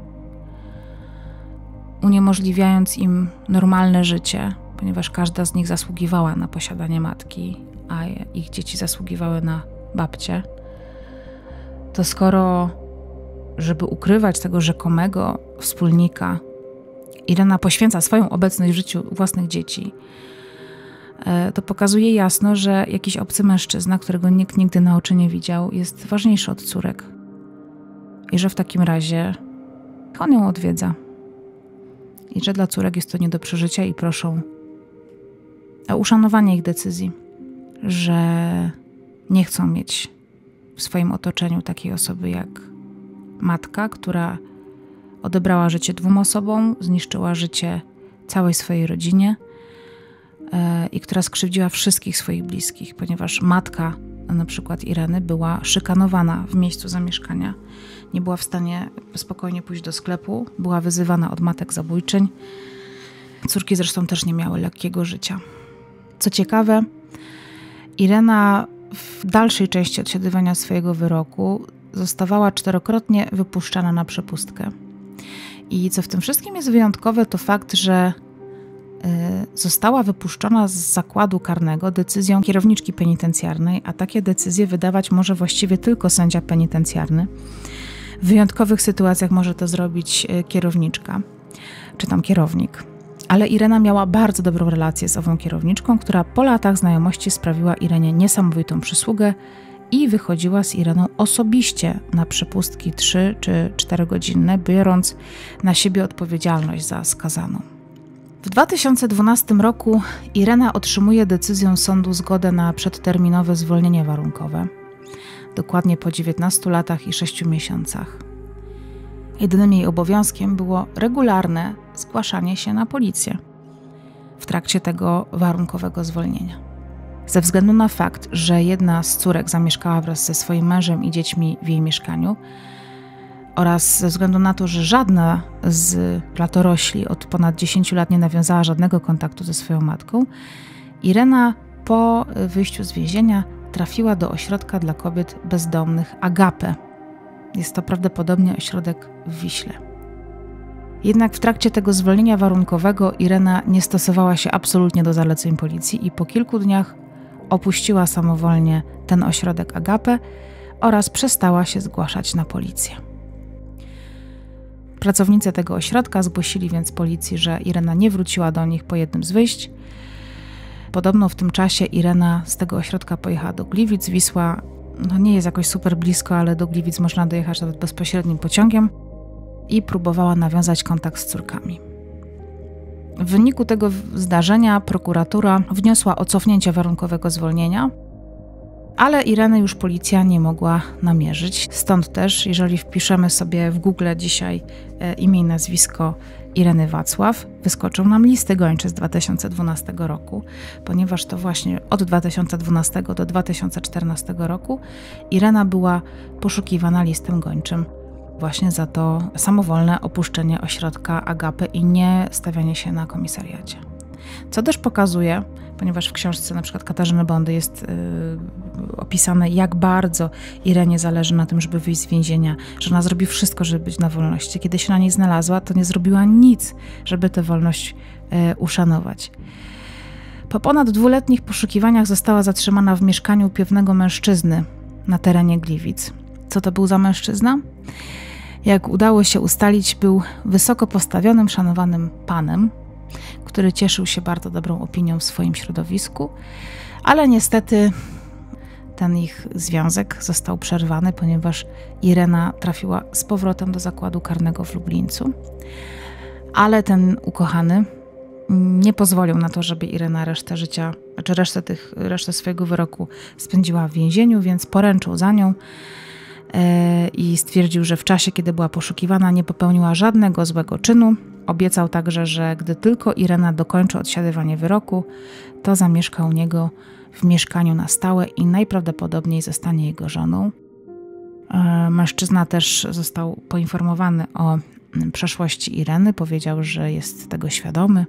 uniemożliwiając im normalne życie, ponieważ każda z nich zasługiwała na posiadanie matki, a ich dzieci zasługiwały na babcie, to skoro, żeby ukrywać tego rzekomego wspólnika, Irena poświęca swoją obecność w życiu własnych dzieci, e, to pokazuje jasno, że jakiś obcy mężczyzna, którego nikt nigdy na oczy nie widział, jest ważniejszy od córek i że w takim razie on ją odwiedza. I że dla córek jest to nie do przeżycia i proszą uszanowanie ich decyzji, że nie chcą mieć w swoim otoczeniu takiej osoby jak matka, która odebrała życie dwóm osobom, zniszczyła życie całej swojej rodzinie e, i która skrzywdziła wszystkich swoich bliskich, ponieważ matka na przykład Ireny była szykanowana w miejscu zamieszkania nie była w stanie spokojnie pójść do sklepu, była wyzywana od matek zabójczyń. Córki zresztą też nie miały lekkiego życia. Co ciekawe, Irena w dalszej części odsiadywania swojego wyroku zostawała czterokrotnie wypuszczana na przepustkę. I co w tym wszystkim jest wyjątkowe, to fakt, że y, została wypuszczona z zakładu karnego decyzją kierowniczki penitencjarnej, a takie decyzje wydawać może właściwie tylko sędzia penitencjarny. W wyjątkowych sytuacjach może to zrobić e, kierowniczka czy tam kierownik. Ale Irena miała bardzo dobrą relację z ową kierowniczką, która po latach znajomości sprawiła Irenie niesamowitą przysługę i wychodziła z Ireną osobiście na przepustki 3 czy 4 godzinne, biorąc na siebie odpowiedzialność za skazaną. W 2012 roku Irena otrzymuje decyzją sądu zgodę na przedterminowe zwolnienie warunkowe, dokładnie po 19 latach i 6 miesiącach. Jedynym jej obowiązkiem było regularne zgłaszanie się na policję w trakcie tego warunkowego zwolnienia. Ze względu na fakt, że jedna z córek zamieszkała wraz ze swoim mężem i dziećmi w jej mieszkaniu, oraz ze względu na to, że żadna z latorośli od ponad 10 lat nie nawiązała żadnego kontaktu ze swoją matką, Irena po wyjściu z więzienia trafiła do ośrodka dla kobiet bezdomnych Agape. Jest to prawdopodobnie ośrodek w Wiśle. Jednak w trakcie tego zwolnienia warunkowego Irena nie stosowała się absolutnie do zaleceń policji i po kilku dniach opuściła samowolnie ten ośrodek Agape oraz przestała się zgłaszać na policję. Pracownicy tego ośrodka zgłosili więc policji, że Irena nie wróciła do nich po jednym z wyjść. Podobno w tym czasie Irena z tego ośrodka pojechała do Gliwic. Wisła no nie jest jakoś super blisko, ale do Gliwic można dojechać nawet bezpośrednim pociągiem i próbowała nawiązać kontakt z córkami. W wyniku tego zdarzenia prokuratura wniosła o cofnięcie warunkowego zwolnienia, ale Ireny już policja nie mogła namierzyć. Stąd też, jeżeli wpiszemy sobie w Google dzisiaj e, imię i nazwisko Ireny Wacław, wyskoczą nam listy gończe z 2012 roku, ponieważ to właśnie od 2012 do 2014 roku Irena była poszukiwana listem gończym właśnie za to samowolne opuszczenie ośrodka Agapy i nie stawianie się na komisariacie. Co też pokazuje, ponieważ w książce na przykład Katarzyny Bondy jest yy, opisane, jak bardzo Irenie zależy na tym, żeby wyjść z więzienia, że ona zrobi wszystko, żeby być na wolności. Kiedy się na niej znalazła, to nie zrobiła nic, żeby tę wolność yy, uszanować. Po ponad dwuletnich poszukiwaniach została zatrzymana w mieszkaniu pewnego mężczyzny na terenie Gliwic. Co to był za mężczyzna? Jak udało się ustalić, był wysoko postawionym, szanowanym panem, który cieszył się bardzo dobrą opinią w swoim środowisku, ale niestety ten ich związek został przerwany, ponieważ Irena trafiła z powrotem do zakładu karnego w Lublińcu. Ale ten ukochany nie pozwolił na to, żeby Irena resztę życia, czy resztę, tych, resztę swojego wyroku spędziła w więzieniu, więc poręczył za nią i stwierdził, że w czasie, kiedy była poszukiwana, nie popełniła żadnego złego czynu, Obiecał także, że gdy tylko Irena dokończy odsiadywanie wyroku, to zamieszka u niego w mieszkaniu na stałe i najprawdopodobniej zostanie jego żoną. E, mężczyzna też został poinformowany o przeszłości Ireny, powiedział, że jest tego świadomy,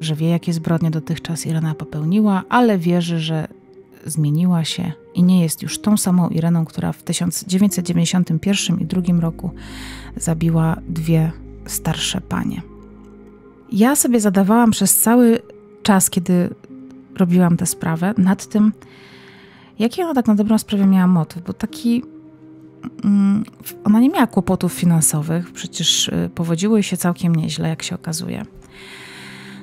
że wie, jakie zbrodnie dotychczas Irena popełniła, ale wierzy, że zmieniła się i nie jest już tą samą Ireną, która w 1991 i 2002 roku zabiła dwie starsze panie. Ja sobie zadawałam przez cały czas, kiedy robiłam tę sprawę, nad tym, jaki ona tak na dobrą sprawę miała motyw, bo taki. Mm, ona nie miała kłopotów finansowych, przecież y, powodziło jej się całkiem nieźle, jak się okazuje.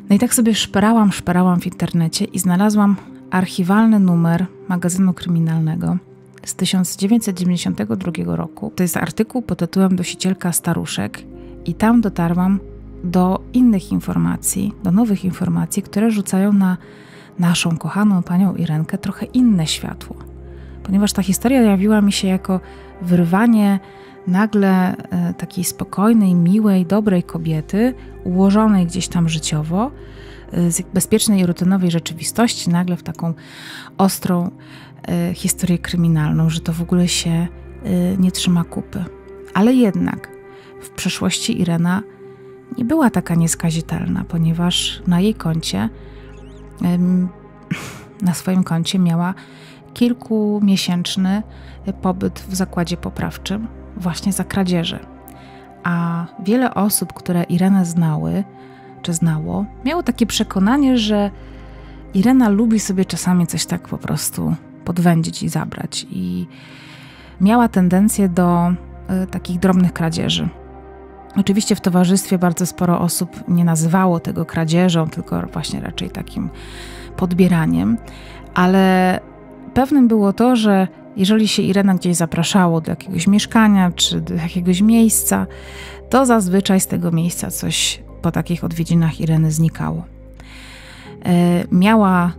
No i tak sobie szperałam, szperałam w internecie i znalazłam archiwalny numer magazynu kryminalnego z 1992 roku. To jest artykuł pod tytułem Dosicielka staruszek i tam dotarłam do innych informacji, do nowych informacji, które rzucają na naszą kochaną panią Irenkę trochę inne światło. Ponieważ ta historia jawiła mi się jako wyrwanie nagle e, takiej spokojnej, miłej, dobrej kobiety, ułożonej gdzieś tam życiowo, z bezpiecznej i rutynowej rzeczywistości, nagle w taką ostrą e, historię kryminalną, że to w ogóle się nie trzyma kupy. Ale jednak w przeszłości Irena nie była taka nieskazitelna, ponieważ na jej koncie, na swoim koncie miała kilkumiesięczny pobyt w zakładzie poprawczym właśnie za kradzieże. A wiele osób, które Irenę znały czy znało, miało takie przekonanie, że Irena lubi sobie czasami coś tak po prostu podwędzić i zabrać. I miała tendencję do y, takich drobnych kradzieży. Oczywiście w towarzystwie bardzo sporo osób nie nazywało tego kradzieżą, tylko właśnie raczej takim podbieraniem, ale pewnym było to, że jeżeli się Irena gdzieś zapraszało do jakiegoś mieszkania czy do jakiegoś miejsca, to zazwyczaj z tego miejsca coś po takich odwiedzinach Ireny znikało. E, miała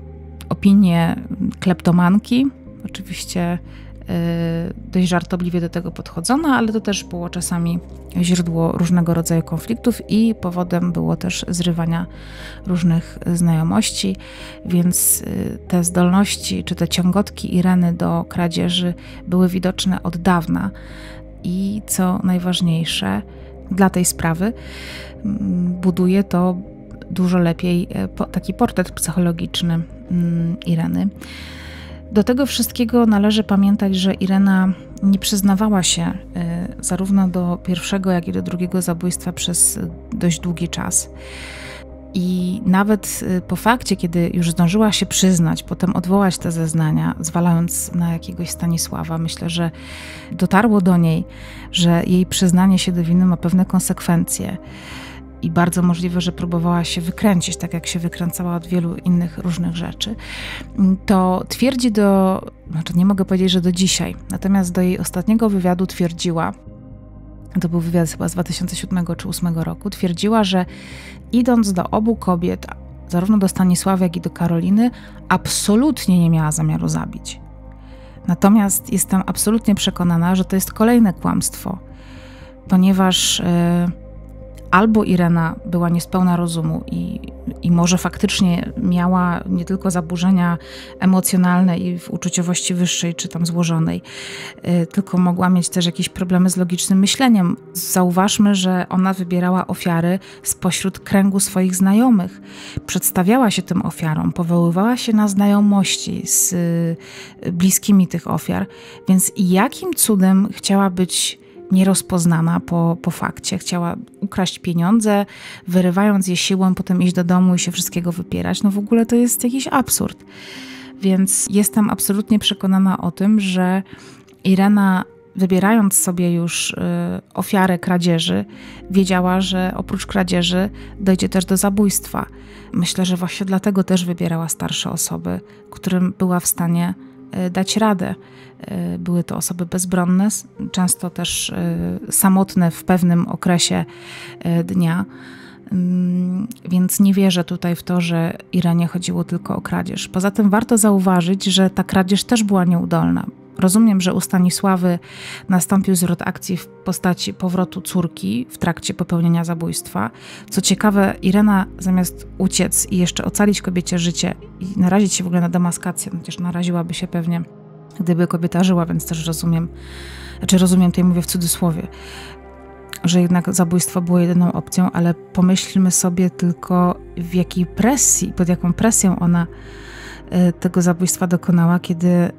opinię kleptomanki, oczywiście Y, dość żartobliwie do tego podchodzono, ale to też było czasami źródło różnego rodzaju konfliktów i powodem było też zrywania różnych znajomości, więc y, te zdolności czy te ciągotki Ireny do kradzieży były widoczne od dawna i co najważniejsze dla tej sprawy mm, buduje to dużo lepiej e, taki portret psychologiczny mm, Ireny. Do tego wszystkiego należy pamiętać, że Irena nie przyznawała się y, zarówno do pierwszego, jak i do drugiego zabójstwa przez dość długi czas. I nawet y, po fakcie, kiedy już zdążyła się przyznać, potem odwołać te zeznania, zwalając na jakiegoś Stanisława, myślę, że dotarło do niej, że jej przyznanie się do winy ma pewne konsekwencje. I bardzo możliwe, że próbowała się wykręcić, tak jak się wykręcała od wielu innych różnych rzeczy, to twierdzi do, znaczy nie mogę powiedzieć, że do dzisiaj, natomiast do jej ostatniego wywiadu twierdziła, to był wywiad chyba z 2007 czy 2008 roku, twierdziła, że idąc do obu kobiet, zarówno do Stanisława, jak i do Karoliny, absolutnie nie miała zamiaru zabić. Natomiast jestem absolutnie przekonana, że to jest kolejne kłamstwo, ponieważ. Yy, albo Irena była niespełna rozumu i, i może faktycznie miała nie tylko zaburzenia emocjonalne i w uczuciowości wyższej czy tam złożonej, y, tylko mogła mieć też jakieś problemy z logicznym myśleniem. Zauważmy, że ona wybierała ofiary spośród kręgu swoich znajomych. Przedstawiała się tym ofiarom, powoływała się na znajomości z y, bliskimi tych ofiar, więc jakim cudem chciała być nierozpoznana po, po fakcie. Chciała ukraść pieniądze, wyrywając je siłą, potem iść do domu i się wszystkiego wypierać. No w ogóle to jest jakiś absurd. Więc jestem absolutnie przekonana o tym, że Irena wybierając sobie już y, ofiarę kradzieży, wiedziała, że oprócz kradzieży dojdzie też do zabójstwa. Myślę, że właśnie dlatego też wybierała starsze osoby, którym była w stanie dać radę. Y, były to osoby bezbronne, często też y, samotne w pewnym okresie dnia. Mm, więc nie wierzę tutaj w to, że Iranie chodziło tylko o kradzież. Poza tym warto zauważyć, że ta kradzież też była nieudolna. Rozumiem, że u Stanisławy nastąpił zwrot akcji w postaci powrotu córki w trakcie popełnienia zabójstwa. Co ciekawe, Irena zamiast uciec i jeszcze ocalić kobiecie życie i narazić się w ogóle na demaskację, chociaż naraziłaby się pewnie gdyby kobieta żyła, więc też rozumiem, znaczy rozumiem, tutaj mówię w cudzysłowie, że jednak zabójstwo było jedyną opcją, ale pomyślmy sobie tylko, w jakiej presji, pod jaką presją ona y, tego zabójstwa dokonała, kiedy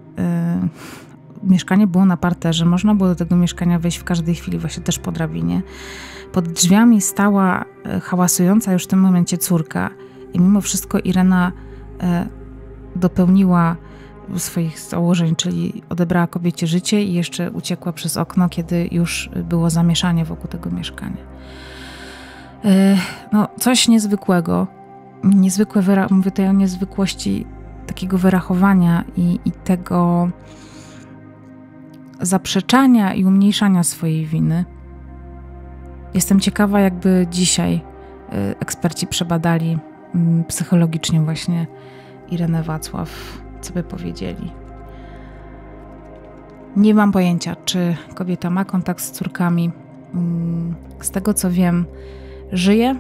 mieszkanie było na parterze, można było do tego mieszkania wejść w każdej chwili, właśnie też po drabinie. Pod drzwiami stała y, hałasująca już w tym momencie córka i mimo wszystko Irena dopełniła swoich założeń, czyli odebrała kobiecie życie i jeszcze uciekła przez okno, kiedy już było zamieszanie wokół tego mieszkania. No, coś niezwykłego, niezwykłe, mówię tutaj o niezwykłości takiego wyrachowania i, i tego zaprzeczania i umniejszania swojej winy. Jestem ciekawa, jakby dzisiaj e, eksperci przebadali mm, psychologicznie właśnie Irenę Wacław co by powiedzieli. Nie mam pojęcia, czy kobieta ma kontakt z córkami. Mm, z tego co wiem, żyje,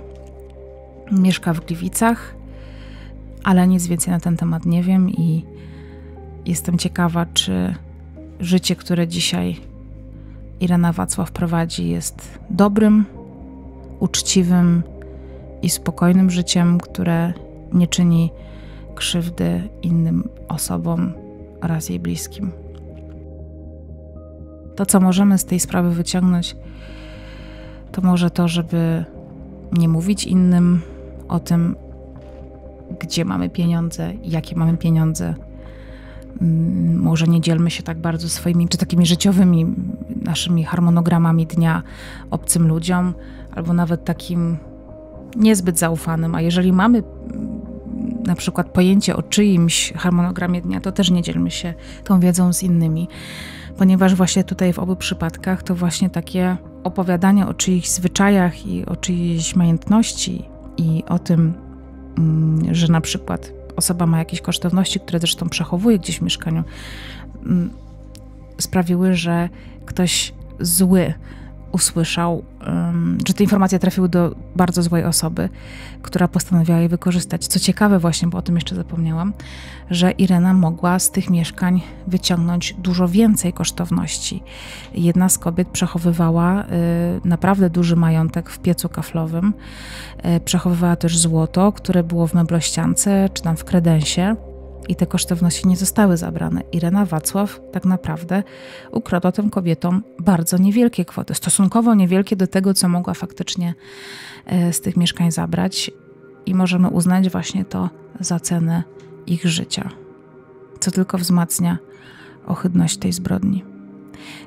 mieszka w Gliwicach, ale nic więcej na ten temat nie wiem i jestem ciekawa, czy życie, które dzisiaj Irena Wacław prowadzi, jest dobrym, uczciwym i spokojnym życiem, które nie czyni krzywdy innym osobom oraz jej bliskim. To, co możemy z tej sprawy wyciągnąć, to może to, żeby nie mówić innym o tym, gdzie mamy pieniądze, jakie mamy pieniądze. Mm, może nie dzielmy się tak bardzo swoimi, czy takimi życiowymi naszymi harmonogramami dnia obcym ludziom, albo nawet takim niezbyt zaufanym, a jeżeli mamy mm, na przykład pojęcie o czyimś harmonogramie dnia, to też nie dzielmy się tą wiedzą z innymi, ponieważ właśnie tutaj w obu przypadkach to właśnie takie opowiadanie o czyichś zwyczajach i o czyjejś majątności i o tym, że na przykład osoba ma jakieś kosztowności, które zresztą przechowuje gdzieś w mieszkaniu, mm, sprawiły, że ktoś zły usłyszał, że te informacje trafiły do bardzo złej osoby, która postanowiła je wykorzystać. Co ciekawe, właśnie, bo o tym jeszcze zapomniałam, że Irena mogła z tych mieszkań wyciągnąć dużo więcej kosztowności. Jedna z kobiet przechowywała y, naprawdę duży majątek w piecu kaflowym, y, przechowywała też złoto, które było w meblościance czy tam w kredensie i te kosztowności nie zostały zabrane. Irena Wacław tak naprawdę ukradła tym kobietom bardzo niewielkie kwoty, stosunkowo niewielkie do tego, co mogła faktycznie e, z tych mieszkań zabrać, i możemy uznać właśnie to za cenę ich życia, co tylko wzmacnia ohydność tej zbrodni.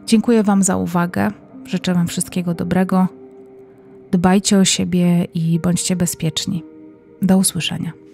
Dziękuję Wam za uwagę. Życzę Wam wszystkiego dobrego. Dbajcie o siebie i bądźcie bezpieczni. Do usłyszenia.